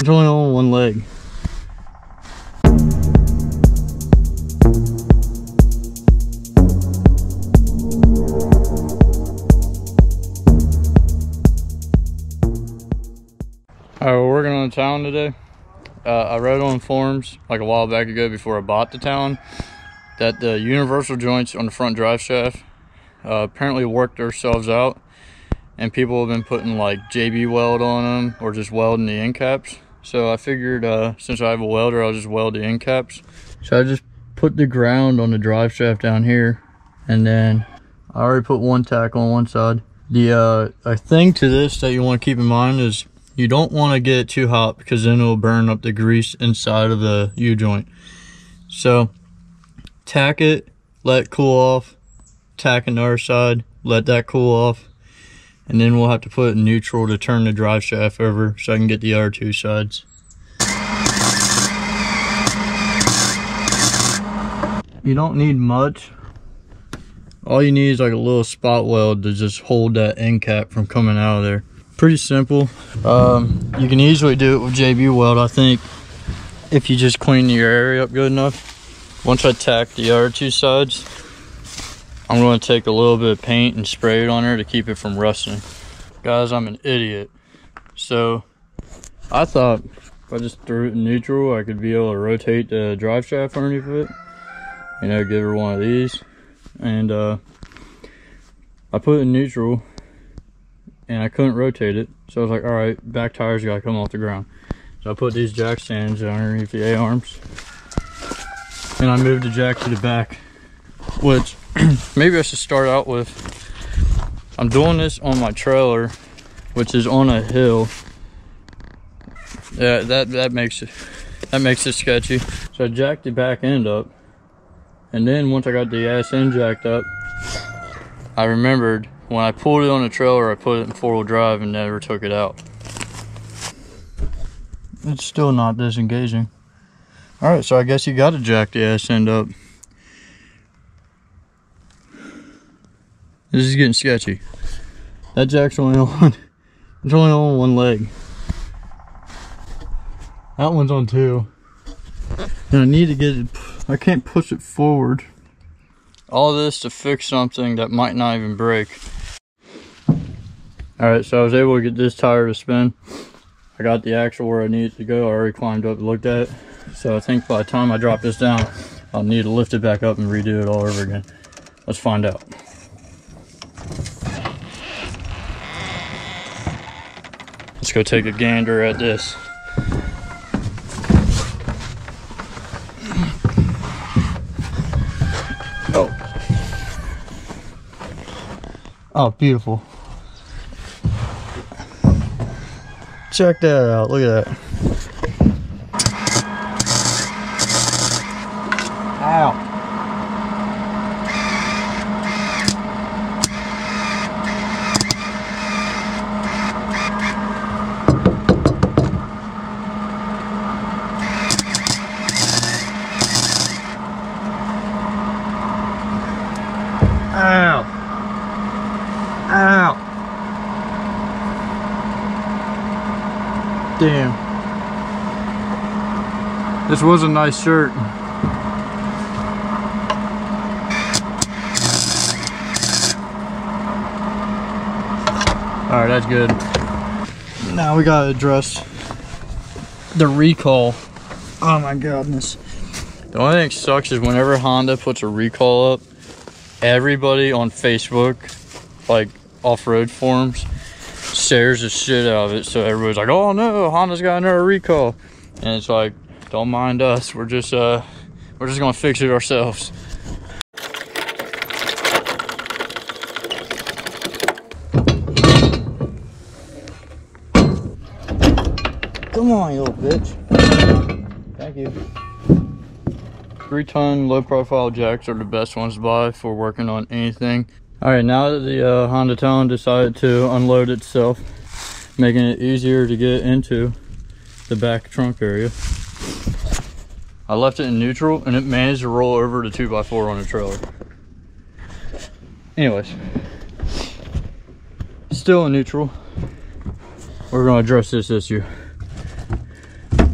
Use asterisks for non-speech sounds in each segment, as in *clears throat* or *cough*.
It's only on one leg. Alright, we're working on the Talon today. Uh, I read on forums like a while back ago before I bought the Talon that the universal joints on the front drive shaft uh, apparently worked themselves out and people have been putting like JB weld on them or just welding the end caps. So I figured uh, since I have a welder, I'll just weld the end caps. So I just put the ground on the drive shaft down here and then I already put one tack on one side. The uh, thing to this that you want to keep in mind is you don't want to get it too hot because then it'll burn up the grease inside of the U-joint. So tack it, let it cool off, tack another side, let that cool off, and then we'll have to put neutral to turn the drive shaft over so I can get the other two sides. You don't need much. All you need is like a little spot weld to just hold that end cap from coming out of there pretty simple. Um, you can easily do it with JB Weld, I think, if you just clean your area up good enough. Once I tack the other two sides, I'm going to take a little bit of paint and spray it on there to keep it from rusting. Guys, I'm an idiot. So, I thought if I just threw it in neutral, I could be able to rotate the drive shaft underneath it. You know, give her one of these. And uh, I put it in neutral and I couldn't rotate it. So I was like, all right, back tires gotta come off the ground. So I put these jack stands underneath the A-arms and I moved the jack to the back, which *clears throat* maybe I should start out with. I'm doing this on my trailer, which is on a hill. Yeah, that, that makes it, that makes it sketchy. So I jacked the back end up and then once I got the ass end jacked up, I remembered when I pulled it on the trailer, I put it in four-wheel drive and never took it out. It's still not disengaging. All right, so I guess you got to jack the ass end up. This is getting sketchy. That jack's only on, it's only on one leg. That one's on two. And I need to get it, I can't push it forward. All this to fix something that might not even break. All right, so I was able to get this tire to spin. I got the axle where I needed to go. I already climbed up and looked at it. So I think by the time I drop this down, I'll need to lift it back up and redo it all over again. Let's find out. Go take a gander at this. Oh. Oh, beautiful. Check that out. Look at that. Damn. This was a nice shirt. Alright, that's good. Now we gotta address the recall. Oh my goodness. The only thing sucks is whenever Honda puts a recall up, everybody on Facebook, like off-road forums, shares the shit out of it. So everybody's like, "Oh no, Honda's got another recall," and it's like, don't mind us. We're just uh, we're just gonna fix it ourselves. Come on, you little bitch. Thank you. Three ton low profile jacks are the best ones to buy for working on anything. All right, now that the uh, Honda Talon decided to unload itself, making it easier to get into the back trunk area. I left it in neutral and it managed to roll over the 2x4 on the trailer. Anyways, still in neutral. We're gonna address this issue.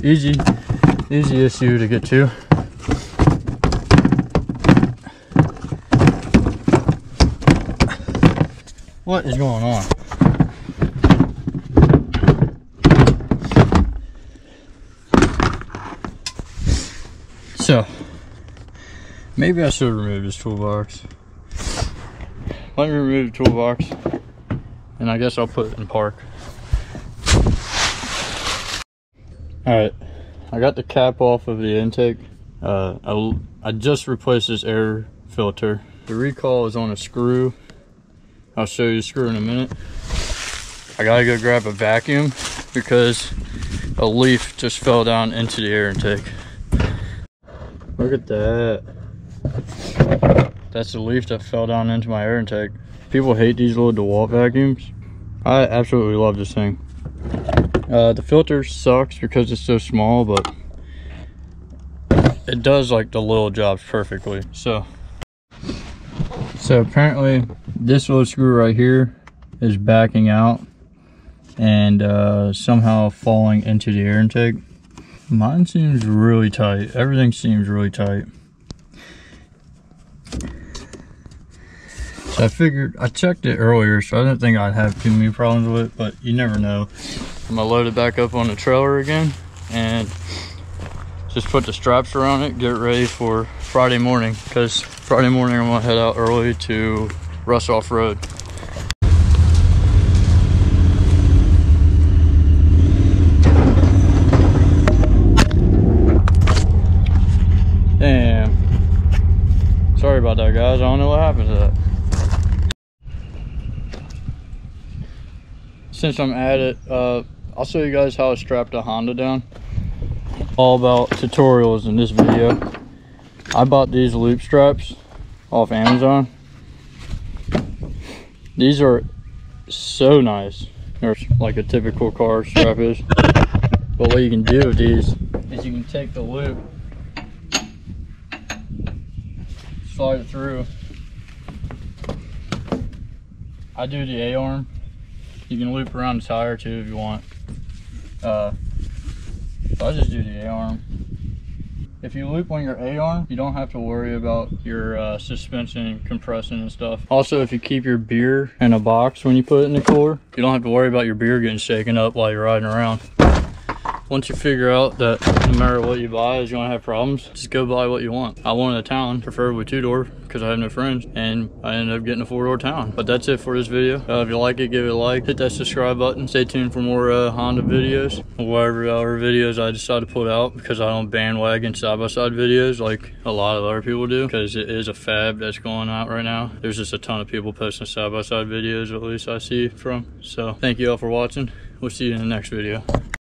easy, easy issue to get to. What is going on? So, maybe I should remove this toolbox. Let me remove the toolbox, and I guess I'll put it in park. Alright, I got the cap off of the intake. Uh, I, I just replaced this air filter. The recall is on a screw. I'll show you the screw in a minute. I gotta go grab a vacuum because a leaf just fell down into the air intake. Look at that. That's the leaf that fell down into my air intake. People hate these little DeWalt vacuums. I absolutely love this thing. Uh, the filter sucks because it's so small, but it does like the little jobs perfectly. So, so apparently this little screw right here is backing out and uh, somehow falling into the air intake. Mine seems really tight. Everything seems really tight. So I figured, I checked it earlier, so I didn't think I'd have too many problems with it, but you never know. I'm gonna load it back up on the trailer again and just put the straps around it, get ready for Friday morning, because Friday morning I'm gonna head out early to Russ Off Road. Damn. Sorry about that, guys. I don't know what happened to that. Since I'm at it, uh, I'll show you guys how I strapped a Honda down. All about tutorials in this video. I bought these loop straps off Amazon. These are so nice. They're like a typical car strap is. But what you can do with these is you can take the loop slide it through. I do the A-arm. You can loop around the tire too if you want. Uh, I just do the A-arm. If you loop on your A-arm, you don't have to worry about your uh, suspension compressing and stuff. Also, if you keep your beer in a box when you put it in the cooler, you don't have to worry about your beer getting shaken up while you're riding around once you figure out that no matter what you buy is you gonna have problems, just go buy what you want. I wanted a Talon, preferably two-door, because I have no friends, and I ended up getting a four-door Talon. But that's it for this video. Uh, if you like it, give it a like, hit that subscribe button, stay tuned for more uh, Honda videos, or whatever other videos I decide to put out, because I don't bandwagon side-by-side videos like a lot of other people do, because it is a fab that's going out right now. There's just a ton of people posting side-by-side -side videos, at least I see from. So thank you all for watching. We'll see you in the next video.